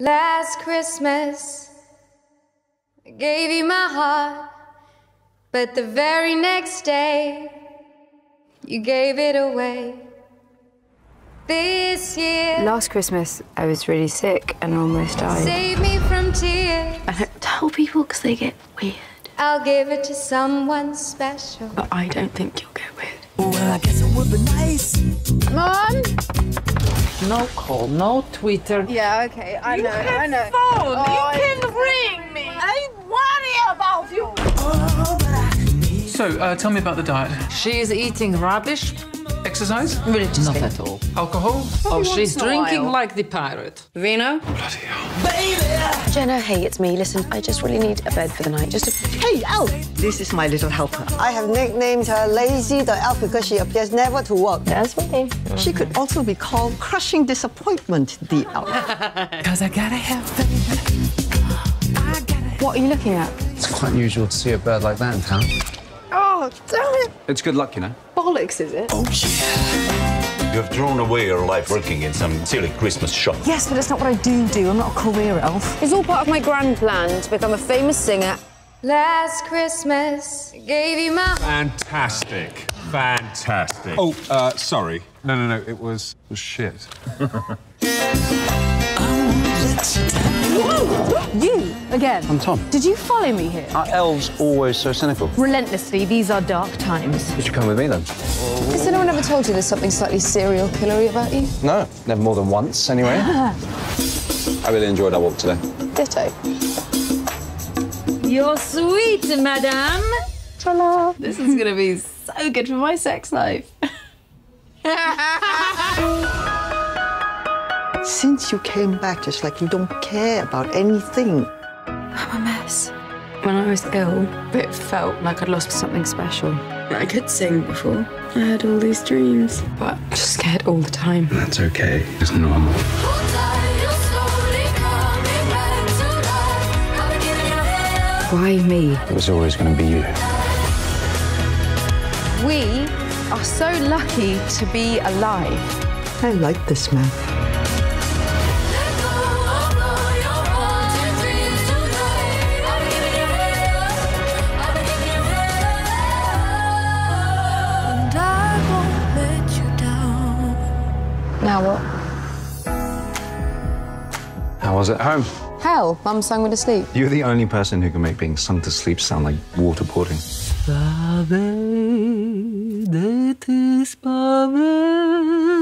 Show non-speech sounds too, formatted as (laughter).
Last Christmas, I gave you my heart, but the very next day, you gave it away. This year, Last Christmas, I was really sick and almost died. save me from tears. I don't tell people because they get weird. I'll give it to someone special. But I don't think you'll get weird. Well, I guess it would be nice. Mom? No call, no Twitter. Yeah, okay, I know, I know. Phone, Oh, you can ring me. I worry about you. Oh, but I need So, uh, tell me about the diet. She is eating rubbish. Exercise? Not at all. Alcohol? Oh, she's drinking while. like the pirate. Vino? Bloody hell. Baby! Jenna, hey, it's me. Listen, I just really need a bed for the night. Just a... Hey, Elf! This is my little helper. I have nicknamed her Lazy the Elf because she appears never to work. That's me. She could also be called Crushing Disappointment, the Elf. (laughs) Cause I gotta have faith. What are you looking at? It's quite unusual to see a bird like that in town. Oh, damn it! It's good luck, you know. Bollocks, is it? Oh, yeah. You've thrown away your life working in some silly Christmas shop. Yes, but it's not what I do do. I'm not a career elf. It's all part of my grand plan to become a famous singer. Last Christmas, I gave you my Fantastic. Fantastic. Oh, uh, sorry. No, no, no. It was, was shit. You, again. I'm Tom. Did you follow me here? Are elves always so cynical? Relentlessly, these are dark times. You should come with me then. Has anyone ever told you there's something slightly serial killery about you? No, never more than once, anyway. (laughs) I really enjoyed our walk today. Ditto. You're sweet, madame. Ta-da. This is gonna be so good for my sex life. Since you came back, just like you don't care about anything. I'm a mess. When I was ill, it felt like I'd lost something special. I could sing before. I had all these dreams, but I'm just scared all the time. That's okay. It's normal. Why me? It was always going to be you. We are so lucky to be alive. I like this man. Now what? How was it home? Hell, Mum sang me to sleep. You're the only person who can make being sung to sleep sound like waterboarding. Father, that is Father.